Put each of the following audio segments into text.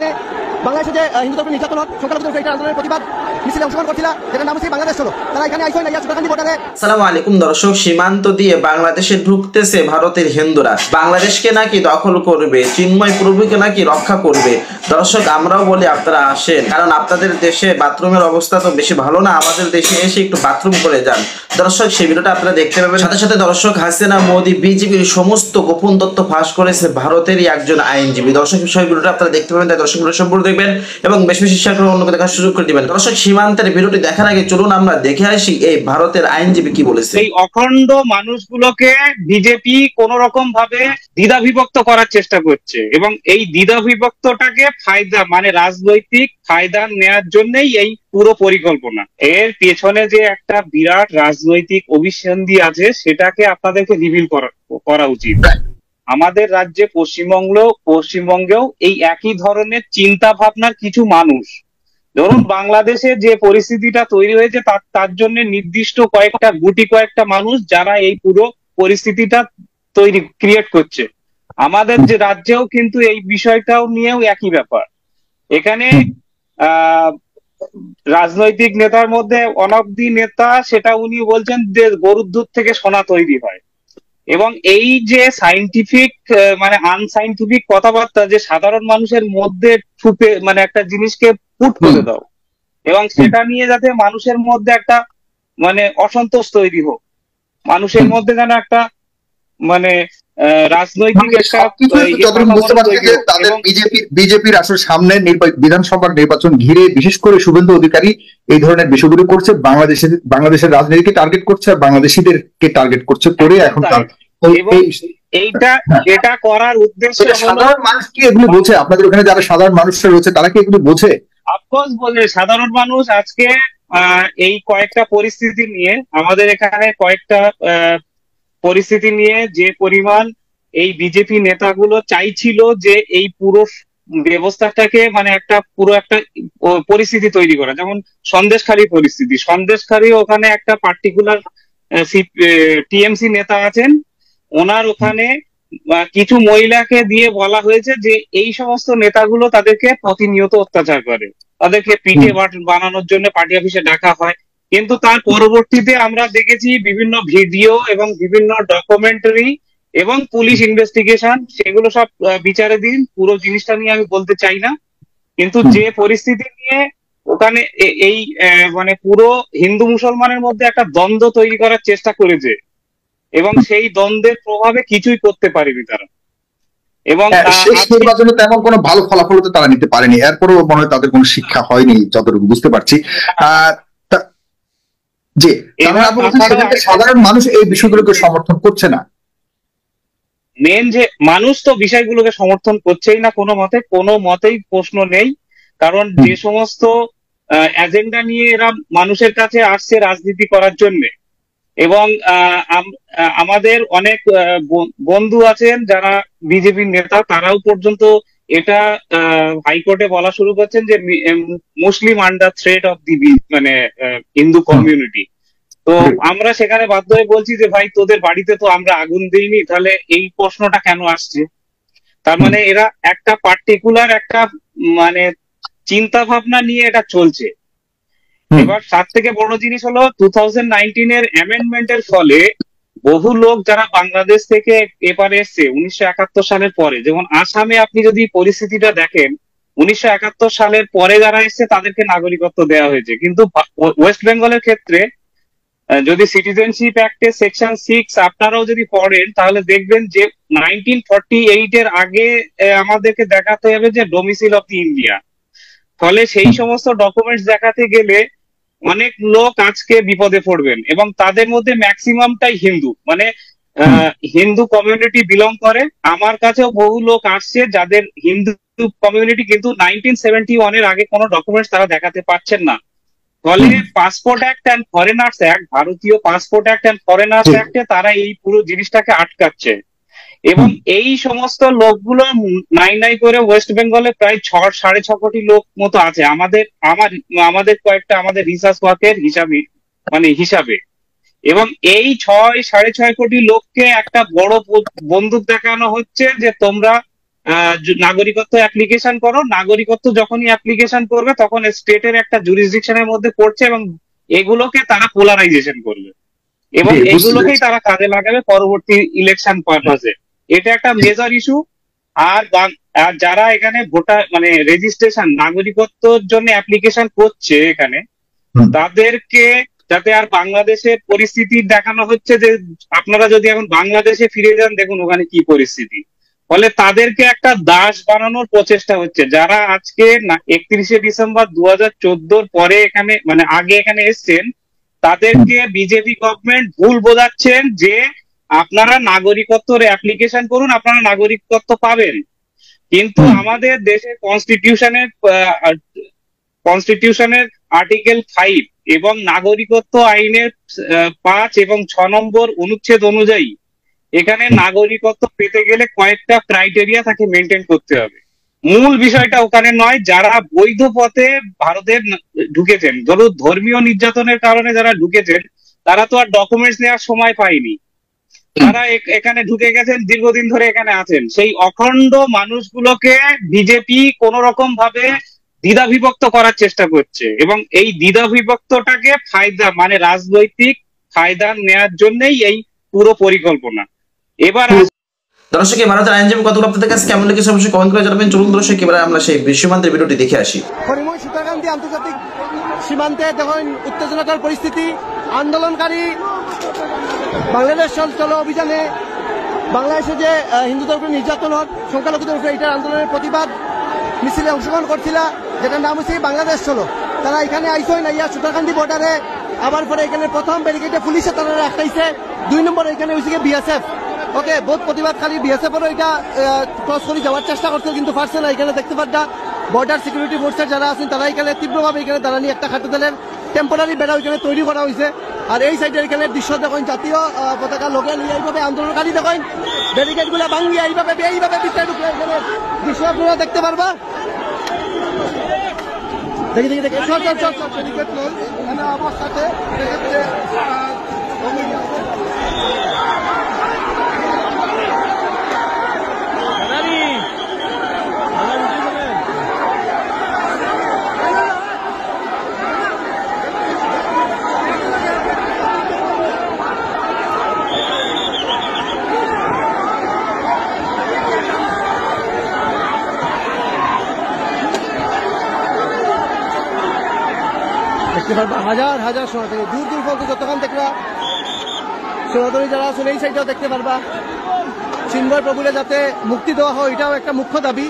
it. বাংলাদেশে যে আহ, হিন্দু ধর্মের নির্যাতন হোক সংখ্যালঘুদের এটা আন্দোলনের প্রতিবাদ মিছিলে অংশগ্রহণ করছিল যেটার নাম হচ্ছে বাংলাদেশ তারা এখানে আইসো বর্ডারে সালাম আলাইকুম দর্শক সীমান্ত দিয়ে বাংলাদেশে ঢুকতেছে ভারতের হিন্দুরা। বাংলাদেশকে নাকি দখল করবে চিন্ময় প্রভুকে নাকি রক্ষা করবে? দর্শক আমরাও বলি আপনারা আসেন। কারণ আপনাদের দেশে বাথরুমের অবস্থা তো বেশি ভালো না আমাদের দেশে এসে একটু বাথরুম করে যান। দর্শক সেই ভিডিওটা আপনারা দেখতে পাবেন। সাথে সাথে দর্শক হাসিনা মোদী বিজেপির সমস্ত গোপন তথ্য ফাঁস করেছে ভারতেরই একজন আইনজীবী। দর্শক বিষয় ভিডিওটা আপনারা দেখতে পাবেন তাই দর্শক ভিডিও সম্পূর্ণ দেখবেন এবং বেশি বেশি শেয়ার করে অন্যকে দেখার সুযোগ করে দিবেন। দর্শক সীমান্তের ভিডিওটি দেখার আগে চলুন আমরা দেখে আসি এই ভারতের আইনজীবী কি বলেছে। সেই অখণ্ড মানুষগুলোকে বিজেপি কোন রকম ভাবে দ্বিধা বিভক্ত করার চেষ্টা করছে এবং এই দ্বিধা বিভক্তটাকে ফায়দা মানে রাজনৈতিক ফায়দা নেয়ার জন্যই এই পুরো পরিকল্পনা। এর পেছনে যে একটা বিরাট রাজনৈতিক অভিসন্ধি আছে সেটাকে আপনাদেরকে রিভিল করা করা উচিত। আমাদের রাজ্যে পশ্চিমবঙ্গ পশ্চিমবঙ্গেও এই একই ধরনের চিন্তা ভাবনার কিছু মানুষ। ধরুন, বাংলাদেশে যে পরিস্থিতিটা তৈরি হয়েছে, তার তার জন্য নির্দিষ্ট কয়েকটা, গুটি কয়েকটা মানুষ যারা এই পুরো পরিস্থিতিটা তৈরি ক্রিয়েট করছে। আমাদের যে রাজ্যেও কিন্তু এই বিষয়টাও নিয়েও একই ব্যাপার। এখানে রাজনৈতিক নেতার মধ্যে অনব্দি নেতা, সেটা উনি বলছেন যে গরুর দুধ থেকে সোনা তৈরি হয়। এবং এই যে সাইন্টিফিক মানে আনসাইন্টিফিক কথাবার্তা যে সাধারণ মানুষের মধ্যে ঠুকে মানে একটা জিনিসকে পুট করে দাও এবং সেটা নিয়ে যাতে মানুষের মধ্যে একটা মানে অসন্তোষ তৈরি হোক। মানুষের মধ্যে যেন একটা মানে রাজনৈতিক একটা ইয়ে যতটুকু বুঝতে পারছি যে তাদের বিজেপি বিজেপির আসলে সামনে বিধানসভার নির্বাচন ঘিরে বিশেষ করে শুভেন্দু অধিকারী এই ধরনের বিষয়গুলো করছে বাংলাদেশের বাংলাদেশের রাজনীতিকে টার্গেট করছে আর বাংলাদেশিদেরকে টার্গেট করছে করে এখন এইটা এটা করার উদ্দেশ্য সাধারণ মানুষ কি এগুলো বোঝে? আপনাদের ওখানে যারা সাধারণ মানুষরা রয়েছে তারা কি এগুলো বোঝে? অফকোর্স বলে সাধারণ মানুষ আজকে আহ, এই কয়েকটা পরিস্থিতি নিয়ে আমাদের এখানে কয়েকটা আহ, পরিস্থিতি নিয়ে যে পরিমাণ এই বিজেপি নেতাগুলো চাইছিল যে এই পুরো ব্যবস্থাটাকে মানে একটা পুরো একটা পরিস্থিতি তৈরি করা যেমন সন্দেশখালী পরিস্থিতি। সন্দেশখালী ওখানে একটা পার্টিকুলার টিএমসি নেতা আছেন। ওনার ওখানে কিছু মহিলাকে দিয়ে বলা হয়েছে যে এই সমস্ত নেতাগুলো তাদেরকে প্রতিনিয়ত অত্যাচার করে। তাদেরকে পিঠে বানানোর জন্য পার্টি অফিসে ডাকা হয়। কিন্তু তার পরবর্তীতে আমরা দেখেছি বিভিন্ন ভিডিও এবং বিভিন্ন ডকুমেন্টারি এবং পুলিশ ইনভেস্টিগেশন সেগুলো সব বিচারে দিন। পুরো জিনিসটা নিয়ে আমি বলতে চাই না। কিন্তু যে পরিস্থিতি নিয়ে ওখানে এই মানে পুরো হিন্দু মুসলমানের মধ্যে একটা দ্বন্দ্ব তৈরি করার চেষ্টা করেছে। এবং সেই দ্বন্দ্বের প্রভাবে কিছুই করতে পারেনি তারা। এবং হ্যাঁ, শেষ নির্বাচনে তেমন কোনো ভালো ফলাফল তো তারা নিতে পারেনি। এরপরেও মনে হয় তাদের কোনো শিক্ষা হয়নি যতটুকু বুঝতে পারছি। আহ, আপনারা- সাধারণ মানুষ এই বিষয়গুলোকে সমর্থন করছে না। মেন যে মানুষ তো বিষয়গুলোকে সমর্থন করছেই না কোনো মতে কোনো মতেই প্রশ্ন নেই। কারণ যে সমস্ত এজেন্ডা নিয়ে এরা মানুষের কাছে আসছে রাজনীতি করার জন্য। এবং আমাদের অনেক বন্ধু আছেন যারা বিজেপির নেতা তারাও পর্যন্ত এটা হাইকোর্টে বলা শুরু করছেন যে Muslim under threat of the মানে হিন্দু কমিউনিটি তো আমরা সেখানে বাধ্য হয়ে বলছি যে ভাই তোদের বাড়িতে তো আমরা আগুন দিইনি তাহলে এই প্রশ্নটা কেন আসছে? তার মানে এরা একটা পার্টিকুলার একটা মানে চিন্তা ভাবনা নিয়ে এটা চলছে। এবার সব থেকে বড় জিনিস হলো টু থাউজেন্ড নাইনটিনের অ্যামেন্ডমেন্টের ফলে বহু লোক যারা বাংলাদেশ থেকে এপারে এসছে উনিশশো একাত্তর সালের পরে যেমন আসামে আপনি যদি পরিস্থিতিটা দেখেন উনিশশো একাত্তর সালের পরে যারা এসছে তাদেরকে নাগরিকত্ব দেওয়া হয়েছে। কিন্তু ওয়েস্ট বেঙ্গলের ক্ষেত্রে যদি সিটিজেনশিপ অ্যাক্টের সেকশন সিক্স আপনারাও যদি পড়েন তাহলে দেখবেন যে নাইনটিন ফর্টি এইট এর আগে আমাদেরকে দেখাতে হবে যে ডোমিসিল অফ দি ইন্ডিয়া ফলে সেই সমস্ত ডকুমেন্টস দেখাতে গেলে অনেক লোক আজকে বিপদে পড়বেন এবং তাদের মধ্যে ম্যাক্সিমামটাই হিন্দু। মানে আহ, হিন্দু কমিউনিটি বিলং করে। আমার কাছেও বহু লোক আসছে যাদের হিন্দু কমিউনিটি কিন্তু নাইনটিন সেভেন্টি ওয়ানের আগে কোনো ডকুমেন্টস তারা দেখাতে পারছেন না। ফলে passport act and foreigners act ভারতীয় পাসপোর্ট অ্যাক্ট অ্যান্ড ফরেনার্স। অ্যাক্টে তারা এই পুরো জিনিসটাকে আটকাচ্ছে। এবং এই সমস্ত লোকগুলো নাই নাই করে ওয়েস্ট বেঙ্গলে প্রায় ছ সাড়ে ছ কোটি লোক মতো আছে। আমাদের আমার আমাদের কয়েকটা আমাদের রিসার্চ ওয়ার্কের হিসাবে মানে হিসাবে। এবং এই ছয় সাড়ে ছয় কোটি লোককে একটা বড় বন্দুক দেখানো হচ্ছে যে তোমরা আহ, নাগরিকত্ব অ্যাপ্লিকেশন করো। নাগরিকত্ব যখনই অ্যাপ্লিকেশন করবে তখন স্টেটের একটা জুরিসডিকশনের মধ্যে পড়ছে এবং এগুলোকে তারা পোলারাইজেশন করবে। এবং এগুলোকেই তারা কাজে লাগাবে পরবর্তী ইলেকশন পারপাসে এটা একটা মেজর ইস্যু আর আর যারা এখানে ভোটার মানে রেজিস্ট্রেশন নাগরিকত্বর জন্য অ্যাপ্লিকেশন করছে এখানে তাদেরকে যাতে আর বাংলাদেশের পরিস্থিতি দেখানো হচ্ছে যে আপনারা যদি এখন বাংলাদেশে ফিরে যান দেখুন ওখানে কি পরিস্থিতি। ফলে তাদেরকে একটা দাস বানানোর প্রচেষ্টা হচ্ছে। যারা আজকে একত্রিশে ডিসেম্বর দু হাজার চোদ্দোর পরে এখানে মানে আগে এখানে এসছেন তাদেরকে বিজেপি গভর্নমেন্ট ভুল বোঝাচ্ছেন যে আপনারা নাগরিকত্বর অ্যাপ্লিকেশন করুন আপনারা নাগরিকত্ব পাবেন। কিন্তু। আমাদের দেশের কনস্টিটিউশনের কনস্টিটিউশনের আর্টিকেল ফাইভ এবং নাগরিকত্ব আইনের পাঁচ এবং ছ নম্বর অনুচ্ছেদ অনুযায়ী এখানে নাগরিকত্ব পেতে গেলে কয়েকটা ক্রাইটেরিয়া তাকে মেনটেন করতে হবে। মূল বিষয়টা ওখানে নয় যারা বৈধ পথে ভারতের ঢুকেছেন ধরো ধর্মীয় নির্যাতনের কারণে যারা ঢুকেছেন তারা তো আর ডকুমেন্টস নেওয়ার সময় পায়নি। তারা এখানে ঢুকে গেছেন দীর্ঘদিন ধরে এখানে আছেন। সেই অখণ্ড মানুষগুলোকে বিজেপি কোন রকম ভাবে দ্বিধাবিভক্ত করার চেষ্টা করছে এবং এই দ্বিধাবিভক্তটাকে ফায়দা মানে রাজনৈতিক ফায়দা নেয়ার জন্যই এই পুরো পরিকল্পনা। এবার দর্শক ভারতের আইনজীবী কতগুলো আপনাদের কাছে কেমন লেগেছে অবশ্যই কমেন্ট করে জানাবেন। চলুন দর্শক এবার আমরা সেই বিশ্বমান্তের ভিডিওটি দেখে আসি। হরিময় সীতাকান্তি আন্তর্জাতিক সীমান্তে দেখুন উত্তেজনাকর পরিস্থিতি আন্দোলনকারী বাংলাদেশ চল চলো অভিযানে বাংলাদেশে যে হিন্দুদের উপরে নির্যাতন হোক সংখ্যালঘুদের উপরে এটার আন্দোলনের প্রতিবাদ মিছিলে অংশগ্রহণ করছিল, যেটার নাম হচ্ছে বাংলাদেশ চলো। তারা এখানে আইসই না, ইয়া সুতারকান্দি বর্ডারে আবার পরে এখানে প্রথম ব্যারিকেডে পুলিশে তারা রাখতেছে। দুই নম্বর এখানে হয়েছে বিএসএফ ওকে, বহুত প্রতিবাদকারী বিএসএফ এরও এটা ক্রস করে যাওয়ার চেষ্টা করছে কিন্তু পারছে না এখানে দেখতে পাচ্ছা বর্ডার সিকিউরিটি ফোর্সের যারা আছেন, তারা এখানে তীব্রভাবে এখানে দাঁড়ানি, একটা খাটো দলের টেম্পোরারি বেড়া এখানে তৈরি করা হয়েছে আর এই সাইডের এখানে দৃশ্য দেখেন জাতীয় পতাকা লোকে নিয়ে এইভাবে আন্দোলনকারী দেখেন। ব্যারিকেডগুলা ভাঙ্গিয়ে এইভাবে এইভাবে দৃশ্য আপনারা দেখতে পারবা। দেখি দেখি দেখি। চল চল চল ব্যারিকেড অবস্থাতে হাজার হাজার সনাতনী দূর দূর পর্যন্ত যতক্ষণ দেখবা সনাতনী যারা আছেন এই সাইডটাও দেখতে পারবা। চিন্ময় প্রভুরে যাতে মুক্তি দেওয়া হয়, এটাও একটা মুখ্য দাবি।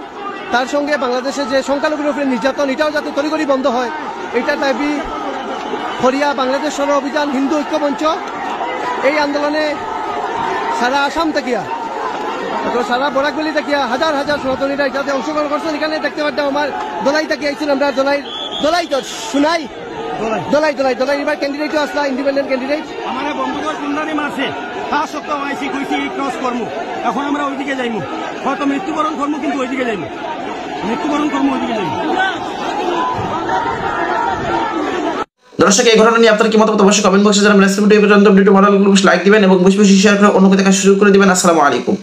তার সঙ্গে বাংলাদেশে যে সংখ্যালঘুর উপরে নির্যাতন, এটাও যাতে তড়িঘড়ি বন্ধ হয়, এটা দাবি হরিয়া বাংলাদেশ সর অভিযান হিন্দু ঐক্যমঞ্চ এই আন্দোলনে সারা আসাম থাকিয়া সারা বরাকগুলি থাকিয়া হাজার হাজার সনাতনীরা এটাতে অংশগ্রহণ করছেন। এখানে দেখতে পারতাম আমার দোলাই আইছেন আমরা দোলাই দোলাই তো শুনাই। দোলাই। দোলাই দোলাই এবার ক্যান্ডিডেটও আসলা ইন্ডিপেন্ডেন্ট ক্যান্ডিডেট আমার বন্ধুদের কুন্ডারি মারছে। তা সত্ত্বেও আইসি কইছি ক্রস করব এখন আমরা ওইদিকে যাইমু। হয়তো মৃত্যুবরণ করব কিন্তু ওইদিকে যাইমু। মৃত্যুবরণ করব ওইদিকে যাইমু। দর্শক এই ঘটনা নিয়ে আপনার কি মতামত অবশ্যই কমেন্ট বক্সে জানাবেন। ভিডিও পর্যন্ত ভিডিও ভালো লাগলে লাইক দিবেন এবং বেশি বেশি শেয়ার করে অন্যকে দেখার সুযোগ করে দিবেন। আসসালামু আলাইকুম।